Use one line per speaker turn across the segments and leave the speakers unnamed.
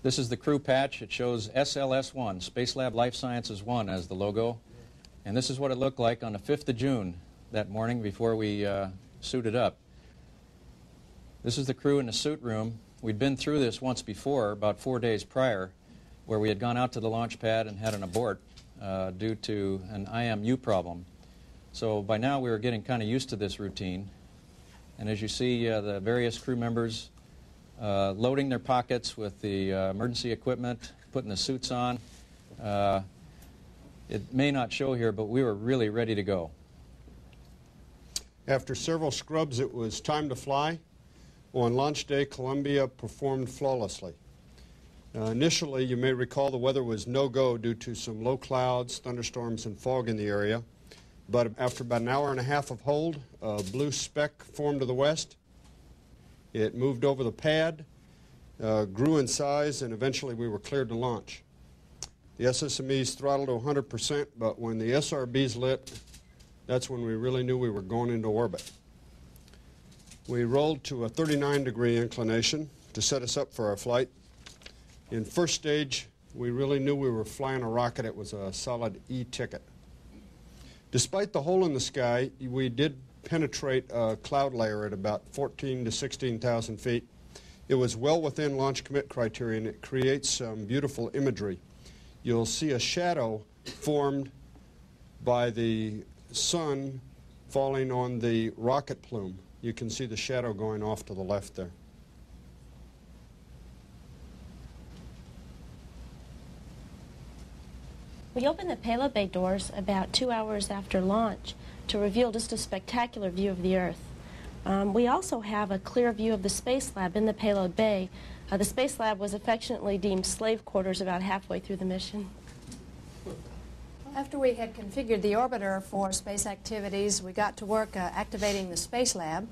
This is the crew patch. It shows SLS-1, Space Lab Life Sciences 1 as the logo. And this is what it looked like on the 5th of June that morning before we uh, suited up. This is the crew in the suit room. We'd been through this once before, about four days prior, where we had gone out to the launch pad and had an abort uh, due to an IMU problem. So by now we were getting kind of used to this routine. And as you see, uh, the various crew members uh, loading their pockets with the uh, emergency equipment, putting the suits on. Uh, it may not show here, but we were really ready to go.
After several scrubs, it was time to fly. On launch day, Columbia performed flawlessly. Uh, initially, you may recall the weather was no-go due to some low clouds, thunderstorms, and fog in the area. But after about an hour and a half of hold, a blue speck formed to the west. It moved over the pad, uh, grew in size, and eventually we were cleared to launch. The SSMEs throttled to 100%, but when the SRBs lit, that's when we really knew we were going into orbit. We rolled to a 39 degree inclination to set us up for our flight. In first stage, we really knew we were flying a rocket. It was a solid E ticket. Despite the hole in the sky, we did penetrate a cloud layer at about 14 to 16,000 feet. It was well within launch commit criteria and it creates some beautiful imagery. You'll see a shadow formed by the sun falling on the rocket plume. You can see the shadow going off to the left there.
We opened the payload bay doors about two hours after launch to reveal just a spectacular view of the Earth. Um, we also have a clear view of the Space Lab in the payload bay. Uh, the Space Lab was affectionately deemed slave quarters about halfway through the mission.
After we had configured the orbiter for space activities, we got to work uh, activating the Space Lab.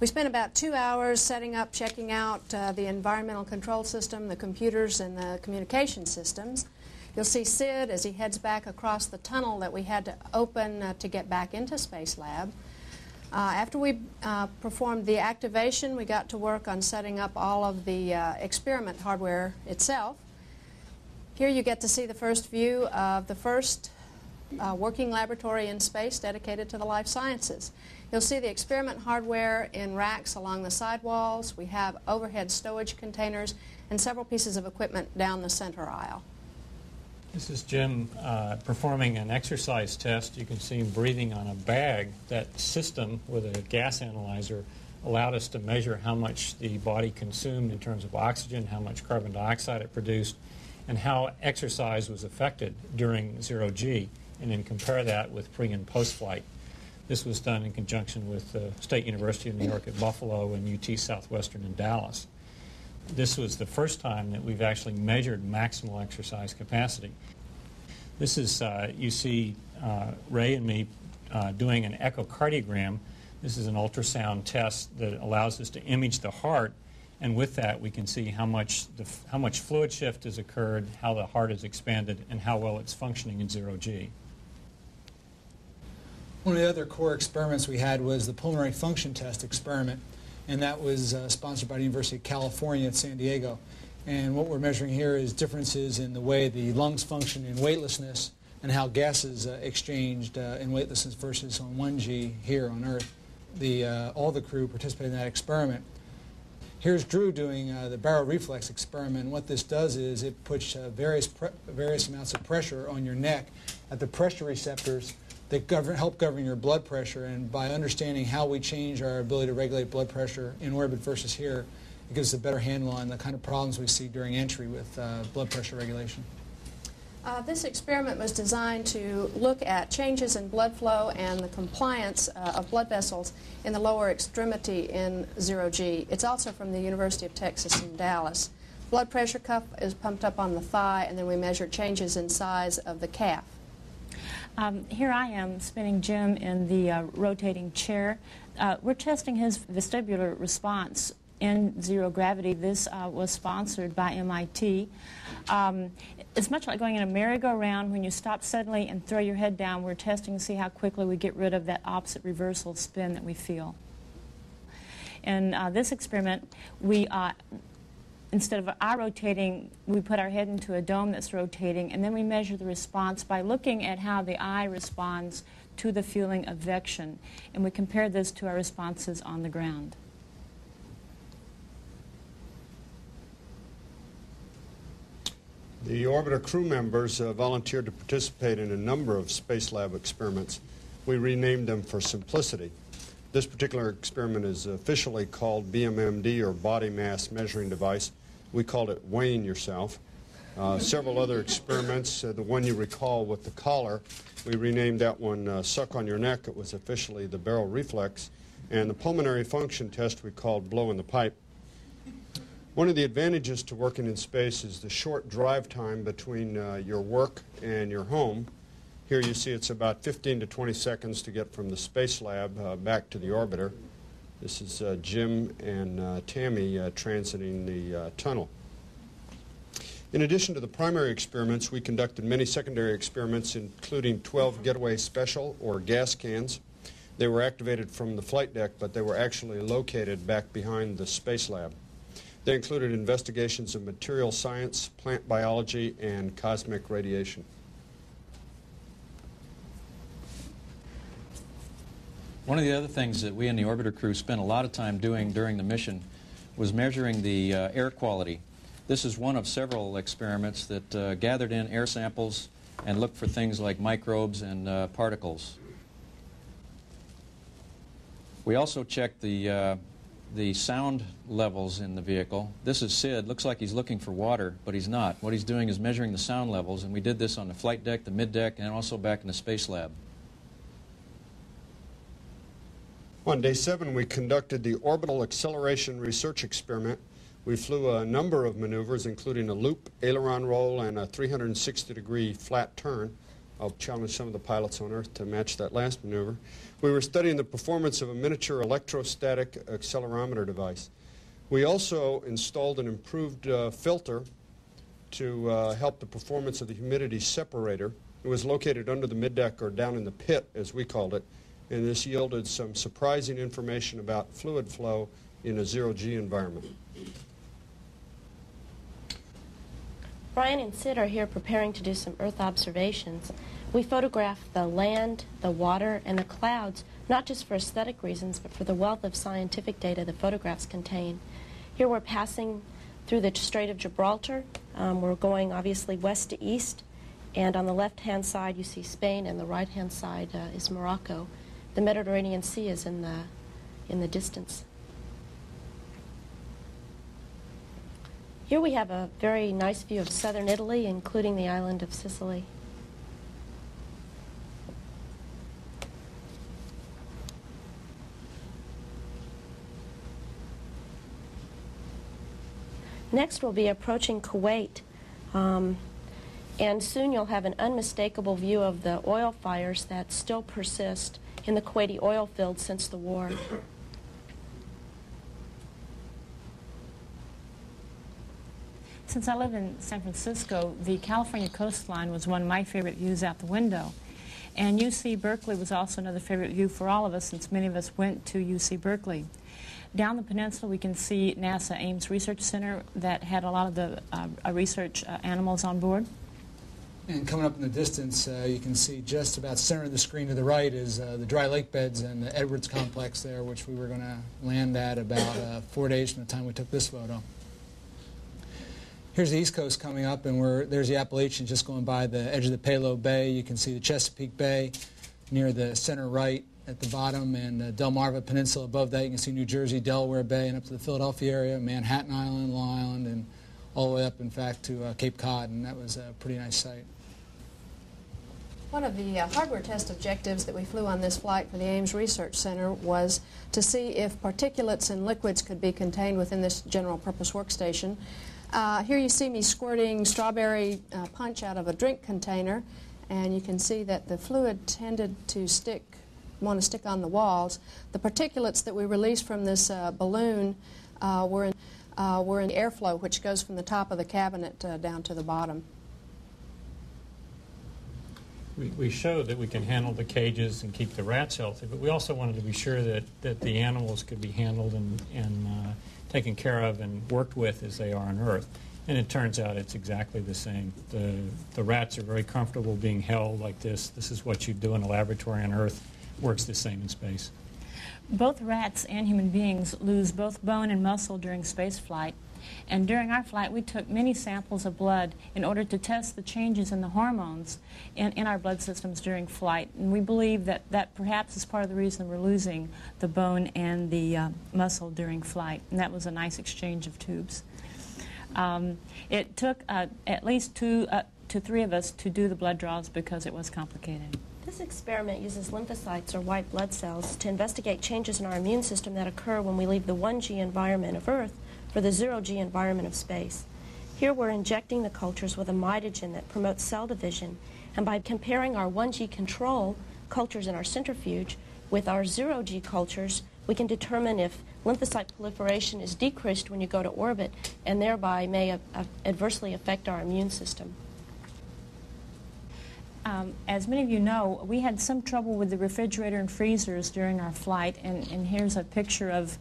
We spent about two hours setting up, checking out uh, the environmental control system, the computers, and the communication systems. You'll see Sid as he heads back across the tunnel that we had to open uh, to get back into Space Lab. Uh, after we uh, performed the activation, we got to work on setting up all of the uh, experiment hardware itself. Here you get to see the first view of the first uh, working laboratory in space dedicated to the life sciences. You'll see the experiment hardware in racks along the sidewalls. We have overhead stowage containers and several pieces of equipment down the center aisle.
This is Jim uh, performing an exercise test. You can see him breathing on a bag. That system with a gas analyzer allowed us to measure how much the body consumed in terms of oxygen, how much carbon dioxide it produced, and how exercise was affected during zero G, and then compare that with pre and post flight. This was done in conjunction with the State University of New York at Buffalo and UT Southwestern in Dallas this was the first time that we've actually measured maximal exercise capacity. This is, uh, you see uh, Rhea and me uh, doing an echocardiogram. This is an ultrasound test that allows us to image the heart, and with that we can see how much, the, how much fluid shift has occurred, how the heart has expanded, and how well it's functioning in zero G.
One of the other core experiments we had was the pulmonary function test experiment and that was uh, sponsored by the University of California at San Diego. And what we're measuring here is differences in the way the lungs function in weightlessness and how gases uh, exchanged uh, in weightlessness versus on 1G here on Earth. The, uh, all the crew participated in that experiment. Here's Drew doing uh, the baroreflex experiment. What this does is it puts uh, various, various amounts of pressure on your neck at the pressure receptors that govern, help govern your blood pressure. And by understanding how we change our ability to regulate blood pressure in orbit versus here, it gives us a better handle on the kind of problems we see during entry with uh, blood pressure regulation.
Uh, this experiment was designed to look at changes in blood flow and the compliance uh, of blood vessels in the lower extremity in zero G. It's also from the University of Texas in Dallas. Blood pressure cuff is pumped up on the thigh, and then we measure changes in size of the calf.
Um, here I am spinning Jim in the uh, rotating chair. Uh, we're testing his vestibular response in zero gravity. This uh, was sponsored by MIT. Um, it's much like going in a merry-go-round when you stop suddenly and throw your head down. We're testing to see how quickly we get rid of that opposite reversal spin that we feel. In uh, this experiment, we uh, instead of our rotating, we put our head into a dome that's rotating, and then we measure the response by looking at how the eye responds to the feeling of vection. And we compare this to our responses on the ground.
The orbiter crew members uh, volunteered to participate in a number of Space Lab experiments. We renamed them for simplicity. This particular experiment is officially called BMMD, or Body Mass Measuring Device. We called it Weighing Yourself. Uh, several other experiments, uh, the one you recall with the collar, we renamed that one uh, Suck on Your Neck. It was officially the baroreflex. And the pulmonary function test we called Blow in the Pipe. One of the advantages to working in space is the short drive time between uh, your work and your home. Here you see it's about 15 to 20 seconds to get from the space lab uh, back to the orbiter. This is uh, Jim and uh, Tammy uh, transiting the uh, tunnel. In addition to the primary experiments, we conducted many secondary experiments, including 12 getaway special or gas cans. They were activated from the flight deck, but they were actually located back behind the space lab. They included investigations of material science, plant biology, and cosmic radiation.
One of the other things that we in the orbiter crew spent a lot of time doing during the mission was measuring the uh, air quality. This is one of several experiments that uh, gathered in air samples and looked for things like microbes and uh, particles. We also checked the, uh, the sound levels in the vehicle. This is Sid. Looks like he's looking for water, but he's not. What he's doing is measuring the sound levels, and we did this on the flight deck, the mid deck, and also back in the space lab.
On day seven, we conducted the Orbital Acceleration Research Experiment. We flew a number of maneuvers, including a loop, aileron roll, and a 360 degree flat turn. I'll challenge some of the pilots on Earth to match that last maneuver. We were studying the performance of a miniature electrostatic accelerometer device. We also installed an improved uh, filter to uh, help the performance of the humidity separator. It was located under the middeck or down in the pit, as we called it, and this yielded some surprising information about fluid flow in a zero-G environment.
Bryan and Sid are here preparing to do some Earth observations. We photograph the land, the water, and the clouds, not just for aesthetic reasons, but for the wealth of scientific data the photographs contain. Here we're passing through the Strait of Gibraltar. Um, we're going obviously west to east, and on the left-hand side you see Spain, and the right-hand side uh, is Morocco. The Mediterranean Sea is in the, in the distance. Here we have a very nice view of southern Italy, including the island of Sicily. Next, we'll be approaching Kuwait. Um, and soon you'll have an unmistakable view of the oil fires that still persist in the Kuwaiti oil fields since the war.
Since I live in San Francisco, the California coastline was one of my favorite views out the window. And UC Berkeley was also another favorite view for all of us since many of us went to UC Berkeley. Down the peninsula, we can see NASA Ames Research Center that had a lot of the uh, research uh, animals on board.
And coming up in the distance, uh, you can see just about center of the screen to the right is uh, the dry lake beds and the Edwards complex there, which we were going to land at about uh, four days from the time we took this photo. Here's the East Coast coming up, and we're, there's the Appalachians just going by the edge of the payload bay. You can see the Chesapeake Bay near the center right at the bottom, and the Delmarva Peninsula above that. You can see New Jersey, Delaware Bay, and up to the Philadelphia area, Manhattan Island, Long Island, and all the way up, in fact, to uh, Cape Cod, and that was a pretty nice sight.
One of the uh, hardware test objectives that we flew on this flight for the Ames Research Center was to see if particulates and liquids could be contained within this general purpose workstation. Uh, here you see me squirting strawberry uh, punch out of a drink container, and you can see that the fluid tended to stick, want to stick on the walls. The particulates that we released from this uh, balloon uh, were in uh, were in airflow, which goes from the top of the cabinet down to the bottom.
We, we showed that we can handle the cages and keep the rats healthy, but we also wanted to be sure that, that the animals could be handled and, and uh, taken care of and worked with as they are on Earth. And it turns out it's exactly the same. The, the rats are very comfortable being held like this. This is what you do in a laboratory on Earth. Works the same in space.
Both rats and human beings lose both bone and muscle during space flight. And during our flight, we took many samples of blood in order to test the changes in the hormones in, in our blood systems during flight. And we believe that that perhaps is part of the reason we're losing the bone and the uh, muscle during flight. And that was a nice exchange of tubes. Um, it took uh, at least two uh, to three of us to do the blood draws because it was complicated.
This experiment uses lymphocytes or white blood cells to investigate changes in our immune system that occur when we leave the 1G environment of Earth for the 0G environment of space. Here we're injecting the cultures with a mitogen that promotes cell division, and by comparing our 1G control cultures in our centrifuge with our 0G cultures, we can determine if lymphocyte proliferation is decreased when you go to orbit and thereby may adversely affect our immune system.
Um, as many of you know, we had some trouble with the refrigerator and freezers during our flight, and, and here's a picture of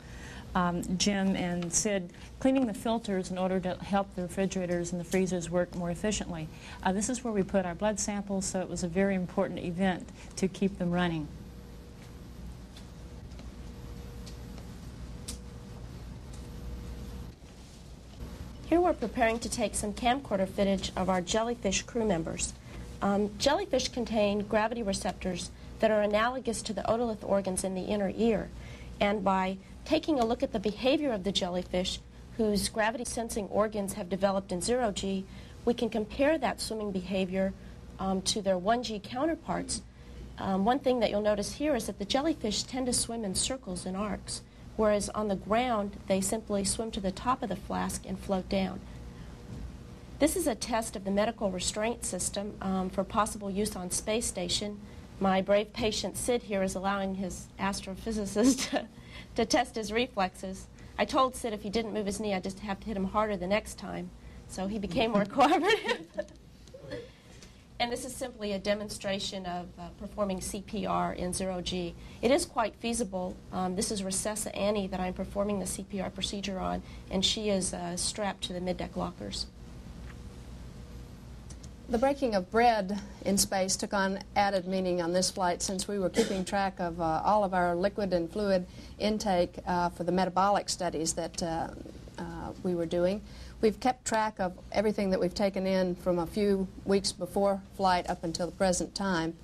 um, Jim and Sid cleaning the filters in order to help the refrigerators and the freezers work more efficiently. Uh, this is where we put our blood samples, so it was a very important event to keep them running.
Here we're preparing to take some camcorder footage of our jellyfish crew members. Um, jellyfish contain gravity receptors that are analogous to the otolith organs in the inner ear. And by taking a look at the behavior of the jellyfish, whose gravity sensing organs have developed in zero G, we can compare that swimming behavior um, to their 1G counterparts. Um, one thing that you'll notice here is that the jellyfish tend to swim in circles and arcs whereas on the ground, they simply swim to the top of the flask and float down. This is a test of the medical restraint system um, for possible use on space station. My brave patient Sid here is allowing his astrophysicist to, to test his reflexes. I told Sid if he didn't move his knee, I'd just have to hit him harder the next time. So he became more cooperative. And this is simply a demonstration of uh, performing CPR in zero G. It is quite feasible. Um, this is Resusci Anne that I'm performing the CPR procedure on, and she is uh, strapped to the mid-deck lockers.
The breaking of bread in space took on added meaning on this flight since we were keeping track of uh, all of our liquid and fluid intake uh, for the metabolic studies that uh, uh, we were doing. We've kept track of everything that we've taken in from a few weeks before flight up until the present time.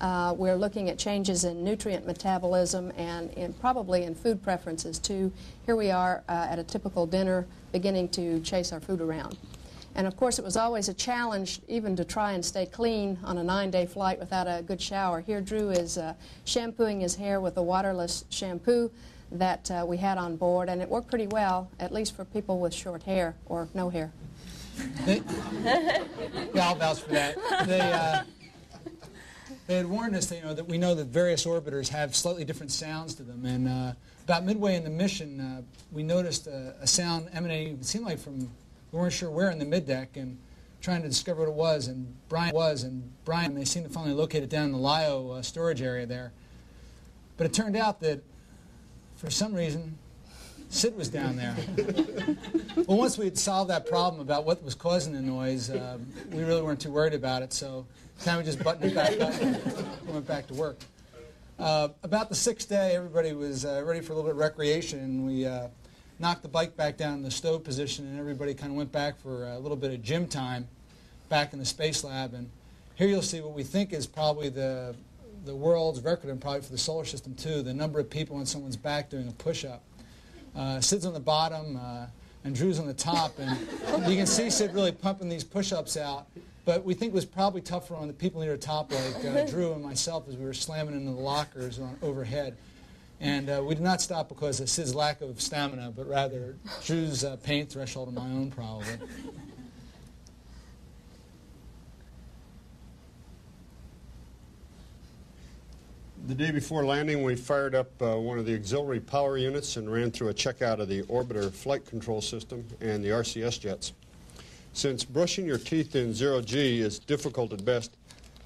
Uh, we're looking at changes in nutrient metabolism and in, probably in food preferences too. Here we are uh, at a typical dinner beginning to chase our food around. And of course, it was always a challenge even to try and stay clean on a nine day flight without a good shower. Here, Drew is uh, shampooing his hair with a waterless shampoo that uh, we had on board, and it worked pretty well, at least for people with short hair or no hair.
They, yeah, I'll vouch for that. They, uh, they had warned us that, you know, that we know that various orbiters have slightly different sounds to them, and uh, about midway in the mission, uh, we noticed a, a, sound emanating, it seemed like from, we weren't sure where in the middeck, and trying to discover what it was, and Bryan was, and Bryan, they seemed to finally locate it down in the LIO uh, storage area there. But it turned out that for some reason, Sid was down there. well, once we had solved that problem about what was causing the noise, uh, we really weren't too worried about it, so kind of just buttoned it back up and went back to work. Uh, about the sixth day, everybody was uh, ready for a little bit of recreation, and we uh, knocked the bike back down in the stove position, and everybody kind of went back for a little bit of gym time back in the space lab. And here you'll see what we think is probably the the world's record and probably for the solar system too, the number of people on someone's back doing a push-up. Uh, Sid's on the bottom uh, and Drew's on the top, and you can see Sid really pumping these push-ups out. But we think it was probably tougher on the people near the top, like uh, Drew and myself, as we were slamming into the lockers on overhead. And uh, we did not stop because of Sid's lack of stamina, but rather Drew's uh, pain threshold and my own, probably.
The day before landing, we fired up uh, one of the auxiliary power units and ran through a checkout of the orbiter flight control system and the RCS jets. Since brushing your teeth in zero G is difficult at best,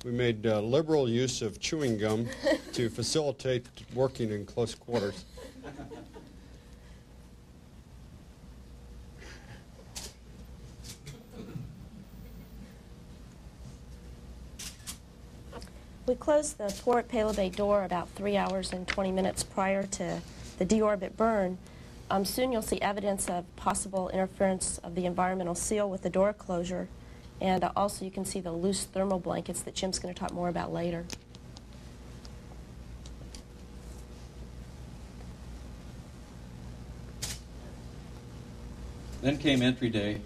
we made uh, liberal use of chewing gum to facilitate working in close quarters.
We closed the Port payload bay door about three hours and 20 minutes prior to the deorbit burn. Um, soon you'll see evidence of possible interference of the environmental seal with the door closure. And uh, also you can see the loose thermal blankets that Jim's going to talk more about later.
Then came entry day,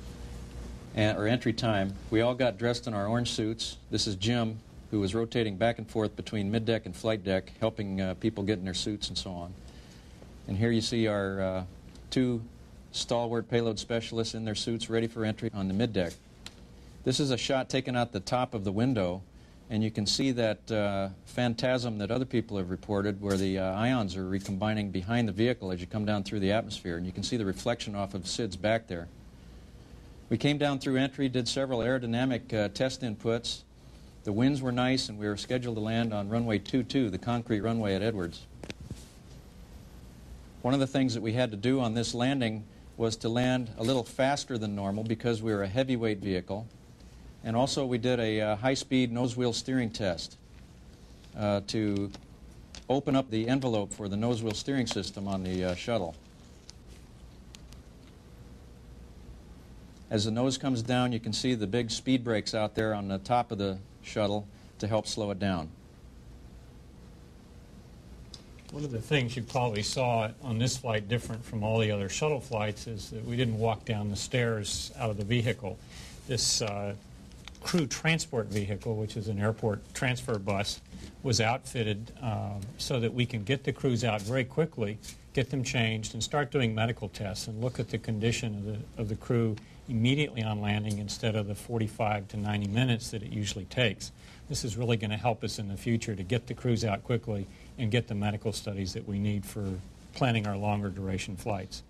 and, or entry time. We all got dressed in our orange suits. This is Jim, who was rotating back and forth between middeck and flight deck, helping uh, people get in their suits and so on. And here you see our uh, two stalwart payload specialists in their suits ready for entry on the middeck. This is a shot taken out the top of the window, and you can see that uh, phantasm that other people have reported where the uh, ions are recombining behind the vehicle as you come down through the atmosphere, and you can see the reflection off of Sid's back there. We came down through entry, did several aerodynamic uh, test inputs. The winds were nice, and we were scheduled to land on runway 22, the concrete runway at Edwards. One of the things that we had to do on this landing was to land a little faster than normal because we were a heavyweight vehicle. And also we did a uh, high-speed nose wheel steering test uh, to open up the envelope for the nose wheel steering system on the uh, shuttle. As the nose comes down, you can see the big speed brakes out there on the top of the shuttle to help slow it down.
One of the things you probably saw on this flight different from all the other shuttle flights is that we didn't walk down the stairs out of the vehicle. This uh, crew transport vehicle, which is an airport transfer bus, was outfitted um, so that we can get the crews out very quickly, get them changed, and start doing medical tests and look at the condition of the, of the crew immediately on landing instead of the 45 to 90 minutes that it usually takes. This is really going to help us in the future to get the crews out quickly and get the medical studies that we need for planning our longer duration flights.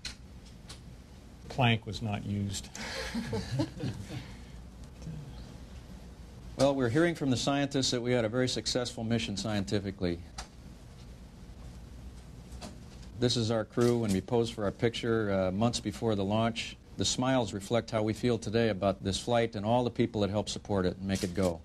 Plank was not used.
Well, we're hearing from the scientists that we had a very successful mission scientifically. This is our crew when we posed for our picture uh, months before the launch. The smiles reflect how we feel today about this flight and all the people that helped support it and make it go.